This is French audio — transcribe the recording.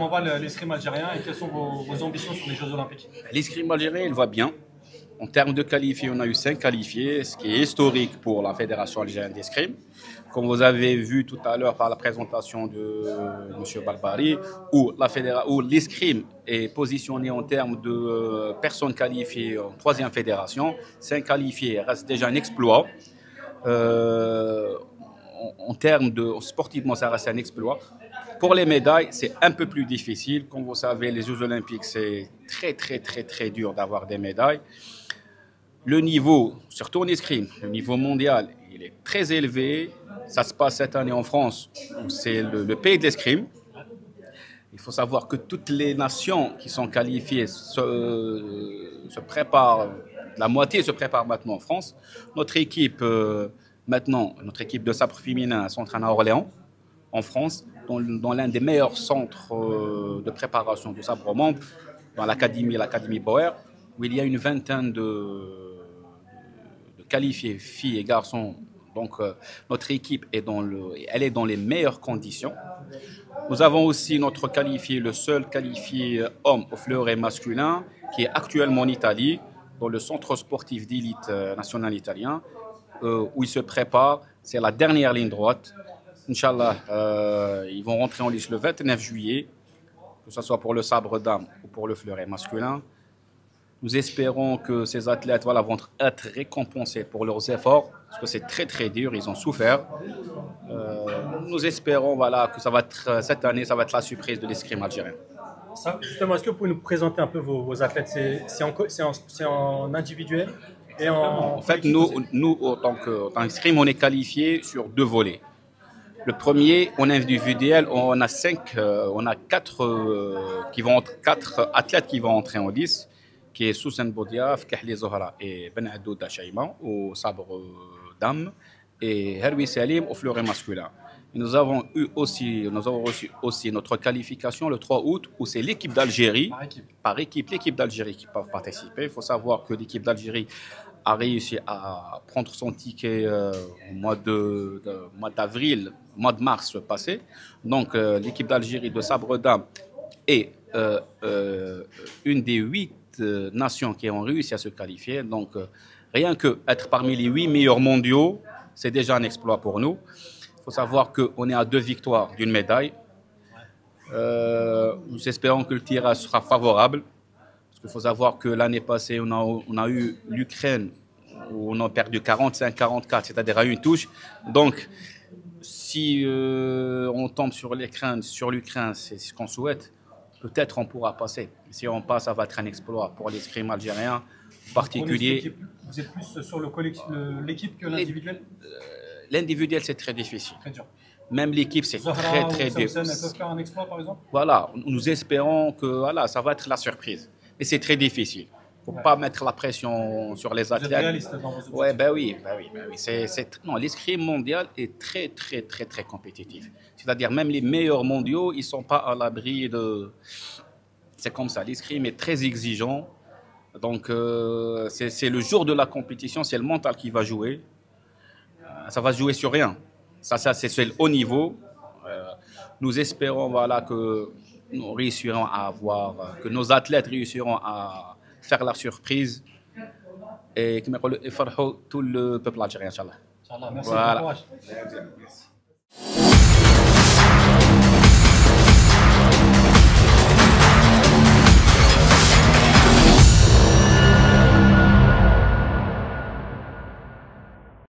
comment va l'escrime algérien et quelles sont vos, ambitions sur les Jeux Olympiques? L'escrime algérien, il va bien. En termes de qualifiés, on a eu cinq qualifiés, ce qui est historique pour la Fédération algérienne d'escrime. Comme vous avez vu tout à l'heure par la présentation de M. Barbari, où l'escrime est positionné en termes de euh, personnes qualifiées en troisième fédération. Cinq qualifiés reste déjà un exploit. Euh, en, termes de sportivement, ça reste un exploit. Pour les médailles, c'est un peu plus difficile. Comme vous savez, les Jeux Olympiques, c'est très, très, très, très dur d'avoir des médailles. Le niveau, surtout en escrime, le niveau mondial, il est très élevé. Ça se passe cette année en France, où c'est le, pays de l'escrime. Il faut savoir que toutes les nations qui sont qualifiées se, préparent, la moitié se prépare maintenant en France. Notre équipe, euh, maintenant, notre équipe de sabre féminin s'entraîne à Orléans, en France, dans, l'un des meilleurs centres euh, de préparation du sabre au monde, dans l'académie, l'académie Bauer, où il y a une vingtaine de qualifiés, filles et garçons. Donc euh, notre équipe est dans le, elle est dans les meilleures conditions. Nous avons aussi notre qualifié, le seul qualifié homme au fleuret masculin, qui est actuellement en Italie, dans le centre sportif d'élite euh, national italien, euh, où il se prépare. C'est la dernière ligne droite. Inch'Allah, ils vont rentrer en lice le 29 juillet, que ce soit pour le sabre d'âme ou pour le fleuret masculin. Nous espérons que ces athlètes voilà, vont être récompensés pour leurs efforts, parce que c'est très très dur, ils ont souffert. Euh, nous espérons voilà, que ça va être, cette année, ça va être la surprise de l'escrime algérien. justement, est-ce que vous pouvez nous présenter un peu vos, athlètes? C'est en, individuel? Et en, en fait, nous, nous, en tant qu'escrime, on est qualifié sur deux volets. Le premier, en individuel, on a cinq, euh, on a quatre, euh, qui vont, quatre athlètes qui vont entrer en 10 qui est Sousan Boudiaf, Kahli Zohra et Ben Adouda Shaima au sabre d'âme et Herwi Salim au fleuret masculin. nous avons eu aussi, nous avons reçu aussi notre qualification le 3 août où c'est l'équipe d'Algérie, par équipe, l'équipe d'Algérie qui peut participer. Il faut savoir que l'équipe d'Algérie a réussi à prendre son ticket euh, au mois de, mois d'avril, mois de mars passé. Donc euh, l'équipe d'Algérie de sabre d'âme est euh, une des huit nations qui ont réussi à se qualifier. Donc, rien que être parmi les huit meilleurs mondiaux, c'est déjà un exploit pour nous. Il faut savoir qu'on est à deux victoires d'une médaille. Nous espérons que le tirage sera favorable. Parce qu'il faut savoir que l'année passée, on a, on a eu l'Ukraine où on a perdu 45-44, c'est-à-dire à une touche. Donc, si euh, on tombe sur l'Ukraine, sur l'Ukraine, c'est ce qu'on souhaite peut-être on pourra passer. Si on passe, ça va être un exploit pour l'escrime algérien particulier. Vous êtes plus sur l'équipe que l'individuel? Euh, L'individuel, c'est très difficile. Très dur. Même l'équipe, c'est très, très dur. peuvent faire un exploit, par exemple? Voilà, nous espérons que voilà, ça va être la surprise. Mais c'est très difficile. Il ne faut pas mettre la pression sur les athlètes. Ouais, ben oui, ben oui, ben oui. C'est, non, l'escrime mondial est très, très, très, très compétitif. C'est-à-dire même les meilleurs mondiaux, ils ne sont pas à l'abri de... C'est comme ça, l'escrime est très exigeant. Donc, euh, c'est, le jour de la compétition, c'est le mental qui va jouer. Euh, ça va jouer sur rien. Ça, ça c'est, le haut niveau. Euh, nous espérons voilà, que nous réussirons à avoir, euh, que nos athlètes réussiront à faire la surprise et que tout le peuple algérien, Inch'Allah. Inch'Allah, merci. Voilà. Merci.